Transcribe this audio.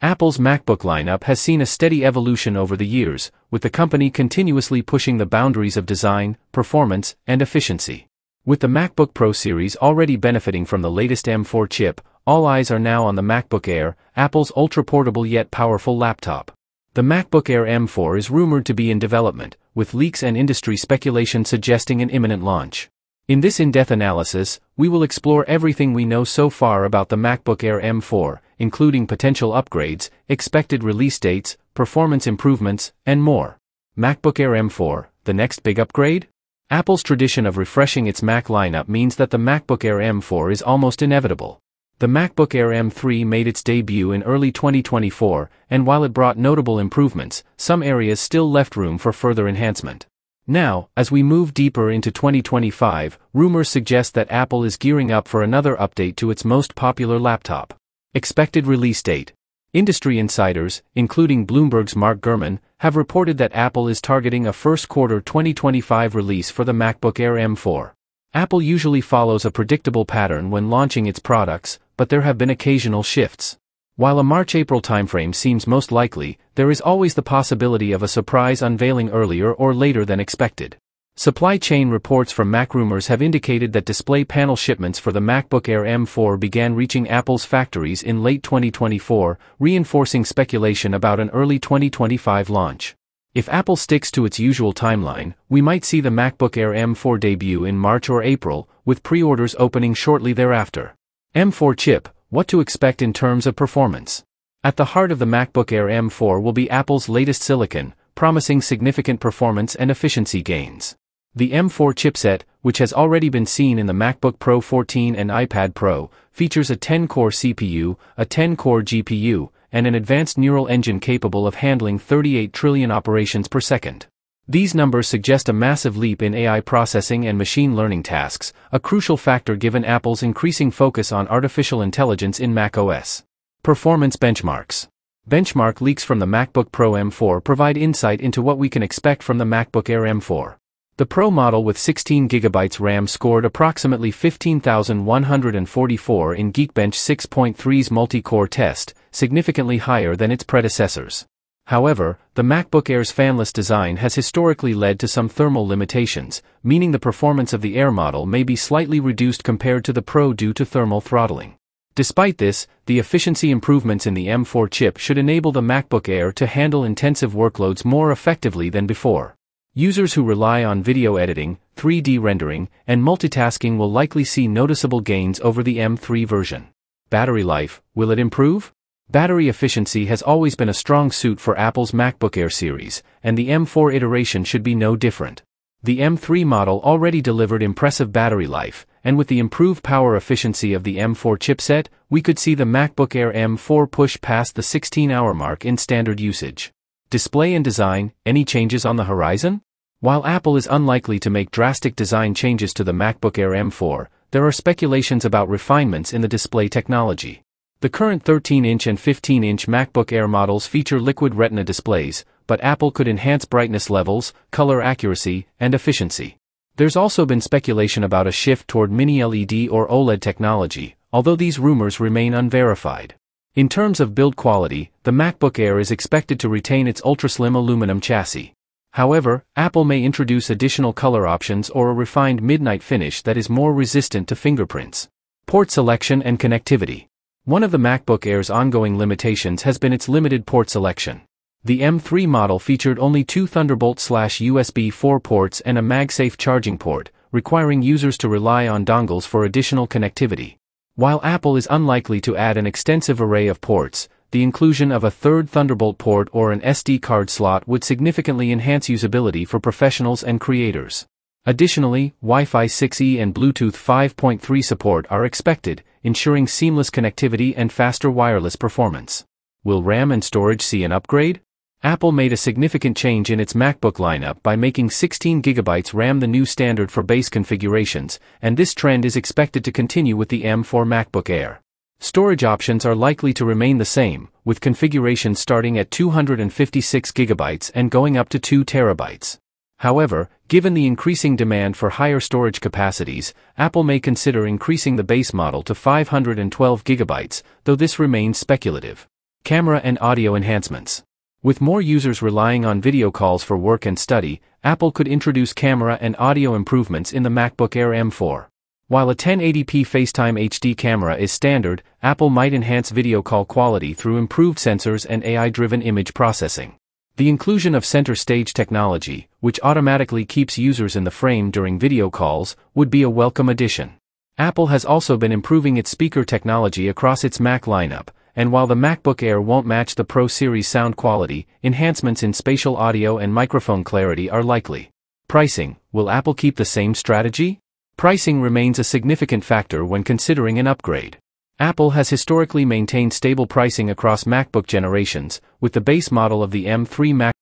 Apple's MacBook lineup has seen a steady evolution over the years, with the company continuously pushing the boundaries of design, performance, and efficiency. With the MacBook Pro series already benefiting from the latest M4 chip, all eyes are now on the MacBook Air, Apple's ultra-portable yet powerful laptop. The MacBook Air M4 is rumored to be in development, with leaks and industry speculation suggesting an imminent launch. In this in-depth analysis, we will explore everything we know so far about the MacBook Air M4, including potential upgrades, expected release dates, performance improvements, and more. MacBook Air M4, the next big upgrade? Apple's tradition of refreshing its Mac lineup means that the MacBook Air M4 is almost inevitable. The MacBook Air M3 made its debut in early 2024, and while it brought notable improvements, some areas still left room for further enhancement. Now, as we move deeper into 2025, rumors suggest that Apple is gearing up for another update to its most popular laptop. Expected release date. Industry insiders, including Bloomberg's Mark Gurman, have reported that Apple is targeting a first quarter 2025 release for the MacBook Air M4. Apple usually follows a predictable pattern when launching its products, but there have been occasional shifts. While a March-April timeframe seems most likely, there is always the possibility of a surprise unveiling earlier or later than expected. Supply chain reports from MacRumors have indicated that display panel shipments for the MacBook Air M4 began reaching Apple's factories in late 2024, reinforcing speculation about an early 2025 launch. If Apple sticks to its usual timeline, we might see the MacBook Air M4 debut in March or April, with pre-orders opening shortly thereafter. M4 chip, what to expect in terms of performance. At the heart of the MacBook Air M4 will be Apple's latest silicon, promising significant performance and efficiency gains. The M4 chipset, which has already been seen in the MacBook Pro 14 and iPad Pro, features a 10-core CPU, a 10-core GPU, and an advanced neural engine capable of handling 38 trillion operations per second. These numbers suggest a massive leap in AI processing and machine learning tasks, a crucial factor given Apple's increasing focus on artificial intelligence in macOS. Performance benchmarks. Benchmark leaks from the MacBook Pro M4 provide insight into what we can expect from the MacBook Air M4. The Pro model with 16GB RAM scored approximately 15,144 in Geekbench 6.3's multi-core test, significantly higher than its predecessors. However, the MacBook Air's fanless design has historically led to some thermal limitations, meaning the performance of the Air model may be slightly reduced compared to the Pro due to thermal throttling. Despite this, the efficiency improvements in the M4 chip should enable the MacBook Air to handle intensive workloads more effectively than before. Users who rely on video editing, 3D rendering, and multitasking will likely see noticeable gains over the M3 version. Battery life, will it improve? Battery efficiency has always been a strong suit for Apple's MacBook Air series, and the M4 iteration should be no different. The M3 model already delivered impressive battery life, and with the improved power efficiency of the M4 chipset, we could see the MacBook Air M4 push past the 16-hour mark in standard usage. Display and design, any changes on the horizon? While Apple is unlikely to make drastic design changes to the MacBook Air M4, there are speculations about refinements in the display technology. The current 13-inch and 15-inch MacBook Air models feature liquid retina displays, but Apple could enhance brightness levels, color accuracy, and efficiency. There's also been speculation about a shift toward mini-LED or OLED technology, although these rumors remain unverified. In terms of build quality, the MacBook Air is expected to retain its ultra-slim aluminum chassis. However, Apple may introduce additional color options or a refined midnight finish that is more resistant to fingerprints. Port selection and connectivity. One of the MacBook Air's ongoing limitations has been its limited port selection. The M3 model featured only two Thunderbolt/USB 4 ports and a MagSafe charging port, requiring users to rely on dongles for additional connectivity. While Apple is unlikely to add an extensive array of ports, the inclusion of a third Thunderbolt port or an SD card slot would significantly enhance usability for professionals and creators. Additionally, Wi-Fi 6E and Bluetooth 5.3 support are expected, ensuring seamless connectivity and faster wireless performance. Will RAM and storage see an upgrade? Apple made a significant change in its MacBook lineup by making 16GB RAM the new standard for base configurations, and this trend is expected to continue with the M4 MacBook Air. Storage options are likely to remain the same, with configurations starting at 256GB and going up to 2 TB. However, given the increasing demand for higher storage capacities, Apple may consider increasing the base model to 512 GB, though this remains speculative. Camera and audio enhancements. With more users relying on video calls for work and study, Apple could introduce camera and audio improvements in the MacBook Air M4. While a 1080p FaceTime HD camera is standard, Apple might enhance video call quality through improved sensors and AI-driven image processing. The inclusion of center stage technology, which automatically keeps users in the frame during video calls, would be a welcome addition. Apple has also been improving its speaker technology across its Mac lineup, and while the MacBook Air won't match the Pro Series sound quality, enhancements in spatial audio and microphone clarity are likely. Pricing Will Apple keep the same strategy? Pricing remains a significant factor when considering an upgrade. Apple has historically maintained stable pricing across MacBook generations, with the base model of the M3 Mac